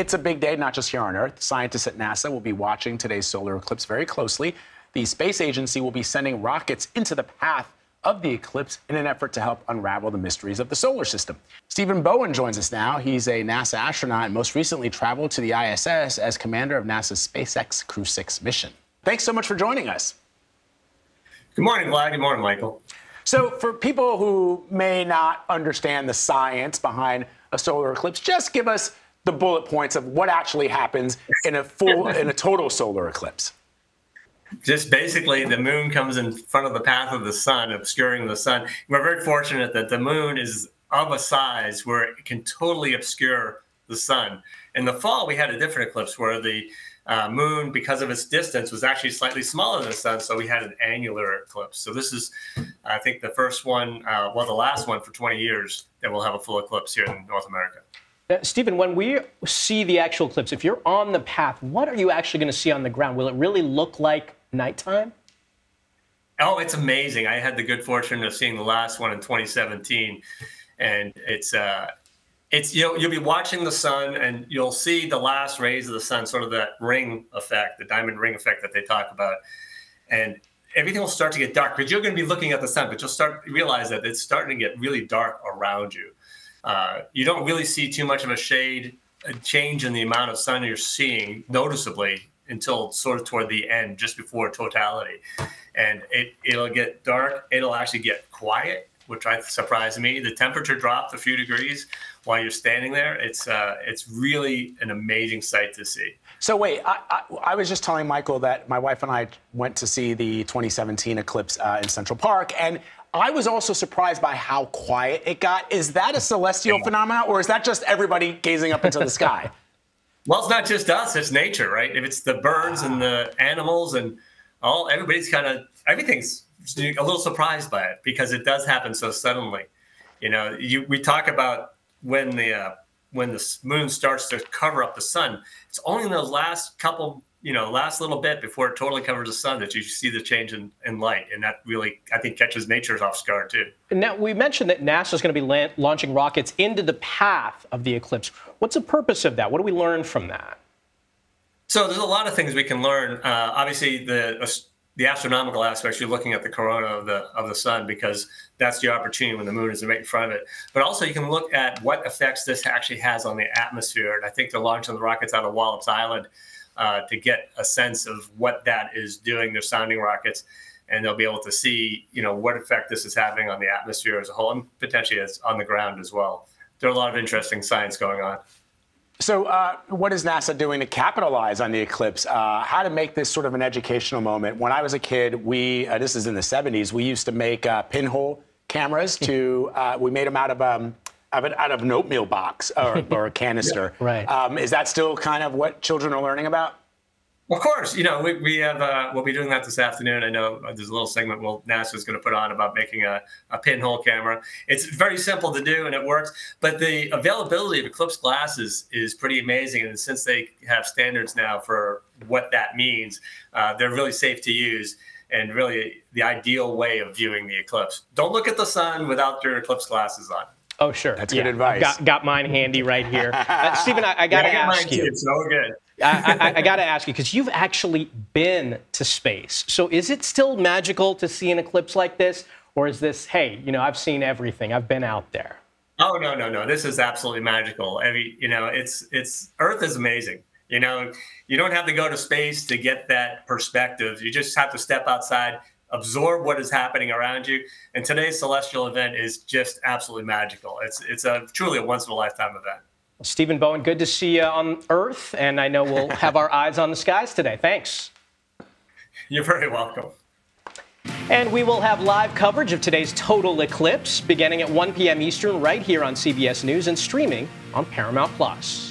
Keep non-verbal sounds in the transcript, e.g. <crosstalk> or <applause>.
It's a big day, not just here on Earth. Scientists at NASA will be watching today's solar eclipse very closely. The space agency will be sending rockets into the path of the eclipse in an effort to help unravel the mysteries of the solar system. Stephen Bowen joins us now. He's a NASA astronaut and most recently traveled to the ISS as commander of NASA's SpaceX Crew 6 mission. Thanks so much for joining us. Good morning, Vlad. Good morning, Michael. So, for people who may not understand the science behind a solar eclipse, just give us the bullet points of what actually happens in a full, in a total solar eclipse just basically the moon comes in front of the path of the sun, obscuring the sun. We're very fortunate that the moon is of a size where it can totally obscure the sun. In the fall, we had a different eclipse where the uh, moon, because of its distance, was actually slightly smaller than the sun, so we had an annular eclipse. So this is, I think, the first one, uh, well, the last one for 20 years that we'll have a full eclipse here in North America. Uh, Stephen, when we see the actual eclipse, if you're on the path, what are you actually going to see on the ground? Will it really look like nighttime? Oh, it's amazing. I had the good fortune of seeing the last one in 2017, and it's uh, it's you know you'll be watching the sun and you'll see the last rays of the sun, sort of that ring effect, the diamond ring effect that they talk about, and everything will start to get dark because you're going to be looking at the sun, but you'll start realize that it's starting to get really dark around you. Uh, you don't really see too much of a shade, a change in the amount of sun you're seeing noticeably until sort of toward the end, just before totality. And it, it'll get dark. It'll actually get quiet, which I surprised me. The temperature dropped a few degrees while you're standing there. It's uh, it's really an amazing sight to see. So wait, I, I, I, was just telling Michael that my wife and I went to see the 2017 eclipse uh, in Central Park, and I was also surprised by how quiet it got. Is that a celestial yeah. phenomenon, or is that just everybody gazing up into the sky? <laughs> Well, it's not just us; it's nature, right? If it's the birds and the animals and all, everybody's kind of everything's a little surprised by it because it does happen so suddenly. You know, you we talk about when the uh, when the moon starts to cover up the sun. It's only in those last couple you know, last little bit before it totally covers the sun that you see the change in, in light. And that really, I think, catches nature's off guard, too. And now, we mentioned that NASA is going to be la- launching rockets into the path of the eclipse. What's the purpose of that? What do we learn from that? So there's a lot of things we can learn. Uh, obviously, the uh, the astronomical aspects, you're looking at the corona of the of the sun because that's the opportunity when the moon is right in front of it. But also, you can look at what effects this actually has on the atmosphere. And I think they're launching the rockets out of Wallops Island uh, to get a sense of what that is doing. They're sounding rockets, and they'll be able to see, you know, what effect this is having on the atmosphere as a whole, and potentially as on the ground as well. There are a lot of interesting science going on. So, uh, what is NASA doing to capitalize on the eclipse? Uh, how to make this sort of an educational moment? When I was a kid, we uh, this is in the 70s. We used to make uh, pinhole cameras. To <laughs> uh, we made them out of um, of it out of an oatmeal box or, or a <laughs> canister. yeah, right. Um, is that still kind of what children are learning about? Of course, you know we, we have uh, we'll be doing that this afternoon. I know there's a little segment well NASA is going to put on about making a, a pinhole camera. It's very simple to do and it works, but the availability of Eclipse glasses is pretty amazing. And since they have standards now for what that means, uh, they're really safe to use and really the ideal way of viewing the eclipse. Don't look at the sun without your Eclipse glasses on. Oh, sure. That's yeah. good advice. Got, got mine handy right here. Uh, Stephen, I, I got to yeah, ask you. It's so good. I, I, I got to ask you because you've actually been to space. So is it still magical to see an eclipse like this? Or is this, hey, you know, I've seen everything, I've been out there? Oh, no, no, no. This is absolutely magical. Every, you know, it's, it's, Earth is amazing. You know, you don't have to go to space to get that perspective. You just have to step outside, absorb what is happening around you. And today's celestial event is just absolutely magical. It's it's a truly a once in a lifetime event. Stephen Bowen, good to see you on Earth, and I know we'll have our eyes on the skies today. Thanks. <laughs> You're very welcome. And we will have live coverage of today's total eclipse beginning at 1 p.m. Eastern right here on CBS News and streaming on Paramount Plus.